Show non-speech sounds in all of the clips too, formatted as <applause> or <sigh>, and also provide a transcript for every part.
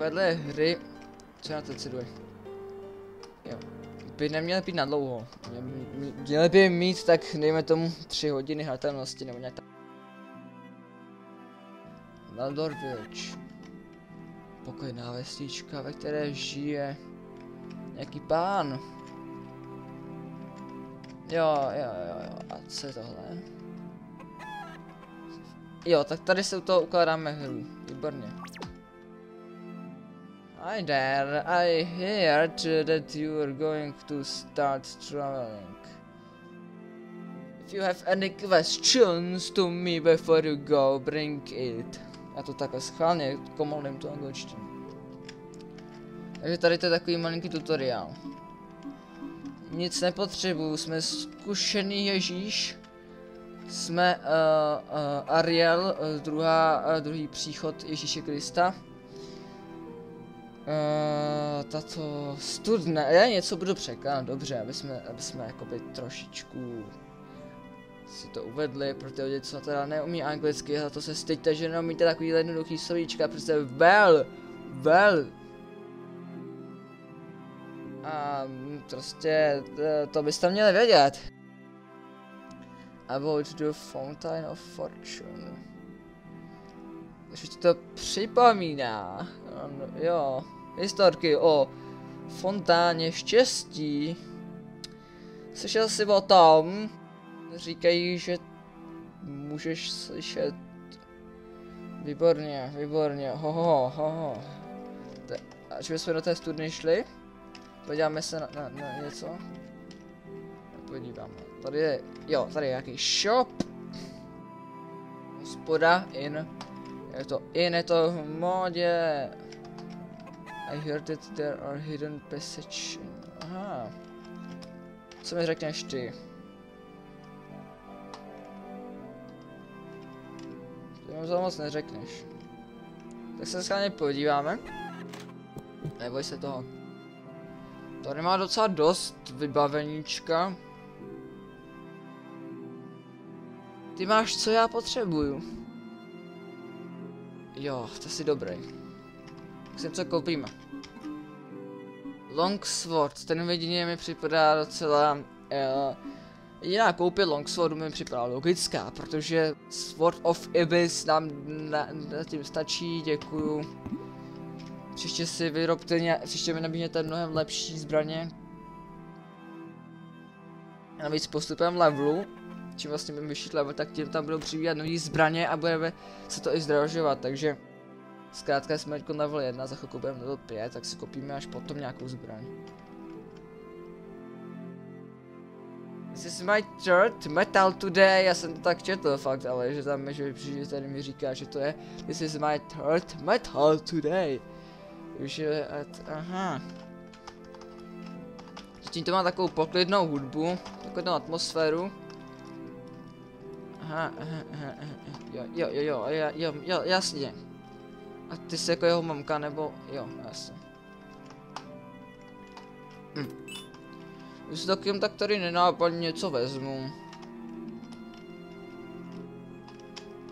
takovéhle hry, co na to ceduje? Jo, by neměly být na dlouho. Mě- Měly by mít tak, dejme tomu, tři hodiny hratelnosti nebo nějak tak. Valdor Village. Pokojná vesnička, ve které žije nějaký pán. Jo, jo, jo, jo. A co je tohle? Jo, tak tady se u toho ukládáme hru. Výborně. Hi there, I heard that you are going to start traveling. If you have any questions to me before you go, bring it. Já to takhle schválně komolím tu angličtinu. Takže tady to je takový malinký tutoriál. Nic nepotřebuju, jsme zkušený Ježíš. Jsme uh, uh, Ariel, uh, druhá, uh, druhý příchod Ježíše Krista. Uh, tato studna, já něco budu překládat, dobře, aby jsme, aby jsme jakoby trošičku si to uvedli pro ty lidi, co teda neumí anglicky, za to se styďte, že neumíte takový jednoduchý slovíčka, prostě well, well. A mm, prostě to, to byste měli vědět. About the Fountain of Fortune. Takže ti to připomíná. Ano, jo. Historky o fontáně štěstí. Slyšel jsi o tom? Říkají, že můžeš slyšet. Výborně, výborně, ho ho ho až bychom do té studny šli, podíváme se na, na, na něco. Podíváme. Tady je, jo, tady je nějaký shop. Hospoda, in. Je to in, je to v modě. I heard that there are hidden passage. Aha. Co mi řekneš ty? Ty mi to moc neřekneš. Tak se schválně podíváme. Neboj se toho. Tady má docela dost vybaveníčka. Ty máš, co já potřebuju. Jo, to si dobrý. Tak si co koupíme. Longsword, ten jedině mi připadá docela... Uh, jediná koupě Longswordu mi připadá logická, protože Sword of Ibis nám na, na tím stačí, děkuju. Příště si vyrobte nějak, příště mi nabídněte mnohem lepší zbraně. A navíc postupem levelu, čím vlastně budeme vyšší level, tak tím tam budou přibývat nový zbraně a budeme se to i zdražovat, takže zkrátka jsme teď level 1, za chvilku budeme level 5, tak si kopíme až potom nějakou zbraň. This is my third metal today, já jsem to tak četl fakt, ale že tam, že, tady mi říká, že to je This is my third metal today. Takže, at, aha. Zatím to má takovou poklidnou hudbu, takovou atmosféru. Aha, aha, aha, aha, jo, jo, jo, jo, jo, jo, jasně. A ty jsi jako jeho mamka, nebo, jo, jasně. Hm. Tak jim tak tady nenápadně něco vezmu.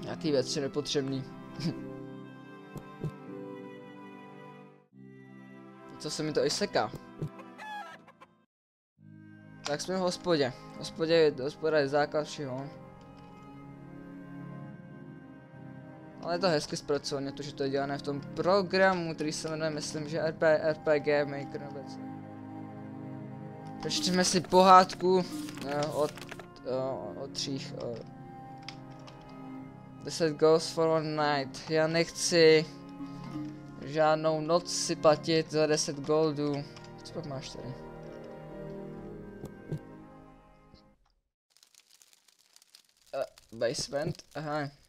Nějaký věci nepotřebný. <laughs> Co se mi to i seká. Tak jsme v hospodě. Hospodě hospoda je základ všeho. Ale je to hezky zpracované, to, že to je dělané v tom programu, který se jmenuje, myslím, že RP, RPG Maker nebo co. Přečteme si pohádku uh, od, uh, od třích. Uh, Deset goes for one night. Já nechci žádnou noc si platit za 10 goldů. Co pak máš tady? Uh, basement, aha.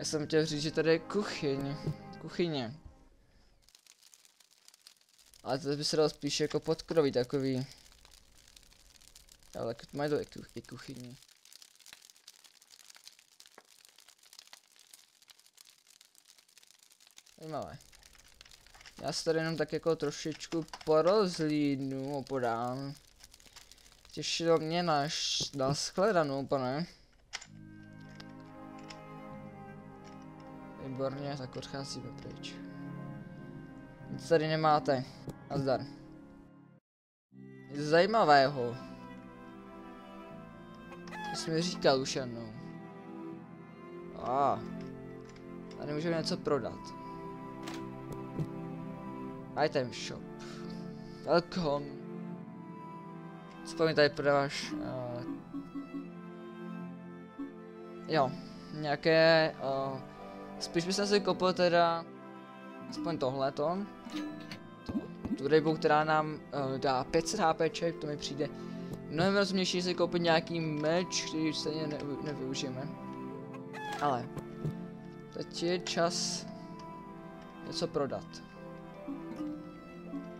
Já jsem chtěl říct, že tady je kuchyň. Kuchyně. Ale to by se dalo spíš jako podkroví takový. Ale mají to i, kuch i kuchyni. Zajímavé. Já se tady jenom tak jako trošičku porozlídnu opodál. Těšilo mě na, na shledanou, pane. Výborně, tak odcházíme pryč. Nic tady nemáte. Nazdar. Nic zajímavého. To jsi mi říkal už jednou. A. Ah. Tady můžeme něco prodat. Item shop. Welcome. Co tady prodáváš? Uh, jo, nějaké... Uh, spíš bych si koupil teda... Aspoň tohleto. Tu rybu, která nám uh, dá 500 HPček, to mi přijde mnohem rozumnější si koupit nějaký meč, který stejně ne nevyužijeme. Ale teď je čas něco prodat.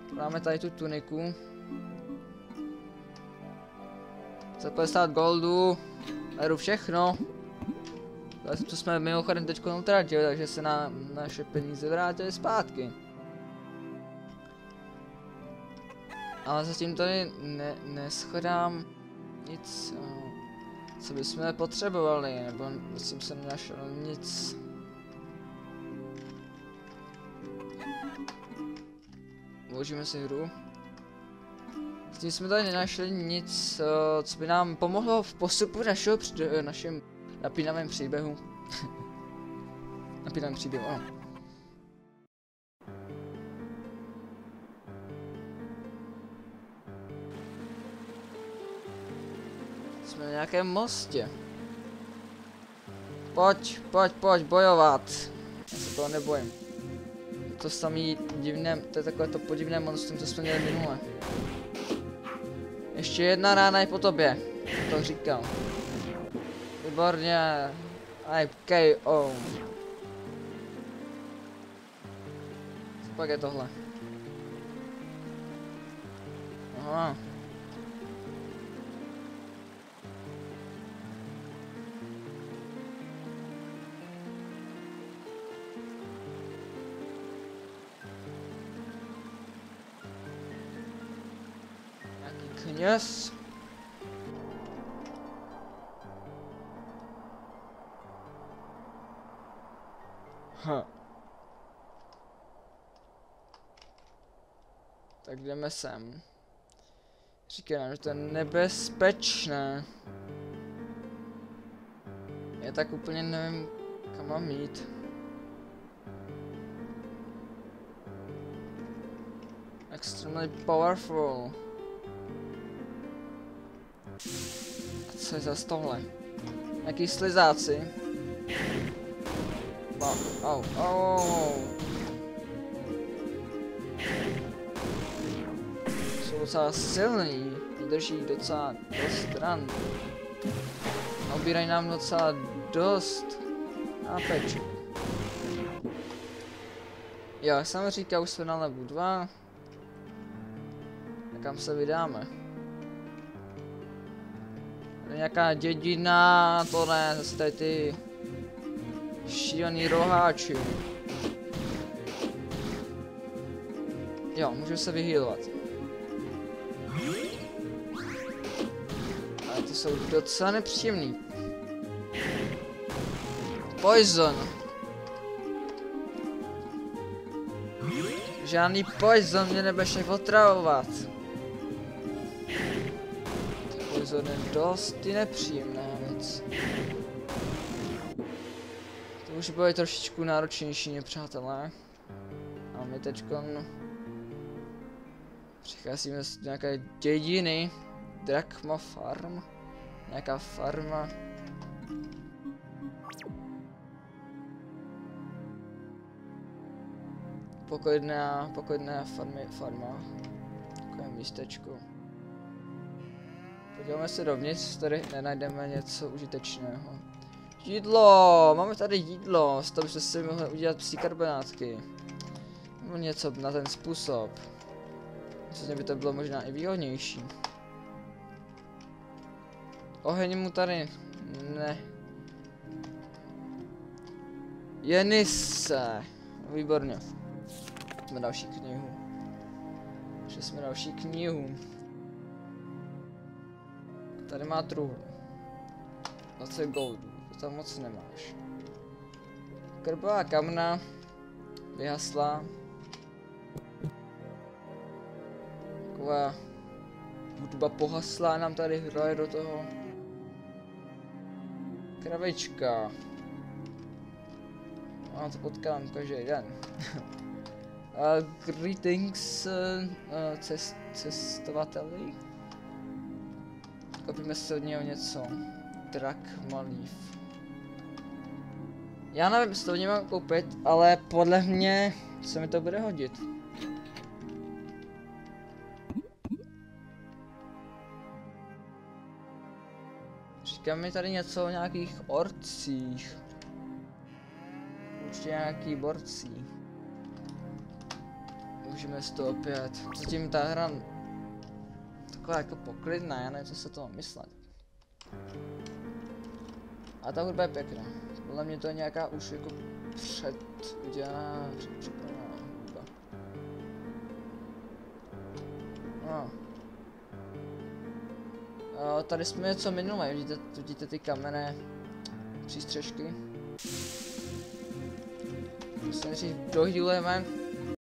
Prodáme tady tu tuniku. Za 50 goldu. Beru všechno. To jsme mimochodem teď utratili, takže se na naše peníze vrátily zpátky. Ale zatím tady ne, neschodám nic, eh, co bychom potřebovali, nebo jsem nenašel nic. Uložíme si hru. Zatím jsme tady nenašli nic, eh, co by nám pomohlo v postupu našeho, našem napínavém příběhu. <laughs> napínavém příběhu, ano. Jsme na nějakém mostě. Pojď, pojď, pojď bojovat. Já se toho nebojím. To samý divné, to je takové to podivné monstrum, co jsme měli minule. Ještě jedna rána je po tobě. To říkal. Výborně. I KO. Co pak je tohle? Aha. Yes. Ha. Tak jdeme sem. Říkám, že to je nebezpečné. Já tak úplně nevím, kam mám jít. Extremely powerful. Co je za tohle? Jaký slizáci? Wow, oh, oh. Jsou docela silný, drží docela dost stran. Obírají nám docela dost nápeček. Jo, jak jsem říkal, už jsme na levu 2. A kam se vydáme? nějaká dědina, to ne, zase tady ty šílený roháči. Jo, můžu se vyhýlovat. Ale ty jsou docela nepříjemný. Poison. Žádný poison mě nebešne otravovat epizody dost nepříjemná věc. To už bude trošičku náročnější, nepřátelé. A my teďkon přicházíme z nějaké dědiny. Drakma Farm. Nějaká farma. Pokojná, pokojná farmy, farma. Takové místečko. Podíváme se dovnitř, tady nenajdeme něco užitečného. Jídlo! Máme tady jídlo, z toho byste si mohli udělat psí karbonátky. Nebo něco na ten způsob. Myslím, by to bylo možná i výhodnější. Oheň mu tady... Ne. Jenise. Výborně. Jsme další knihu. Že jsme další knihu. Tady má truhlu. 20 goldů, tam moc nemáš. Krbová kamna vyhasla. Taková hudba pohaslá nám tady hraje do toho. Kravička. <laughs> A to potkám každý den. uh, greetings, uh, cest, cestovateli. Kopíme se od něho něco. Drak malív. Já nevím, jestli to mám koupit, ale podle mě se mi to bude hodit. Říká mi tady něco o nějakých orcích. Určitě nějaký borcí. Můžeme to opět. Zatím ta hra taková jako poklidná, já nevím, co se to myslet. A ta hudba je pěkná. Podle mě to je nějaká už jako před udělaná, připravená hudba. No. A tady jsme něco minulé, vidíte, vidíte ty kamenné přístřežky. Musím říct, dohýlujeme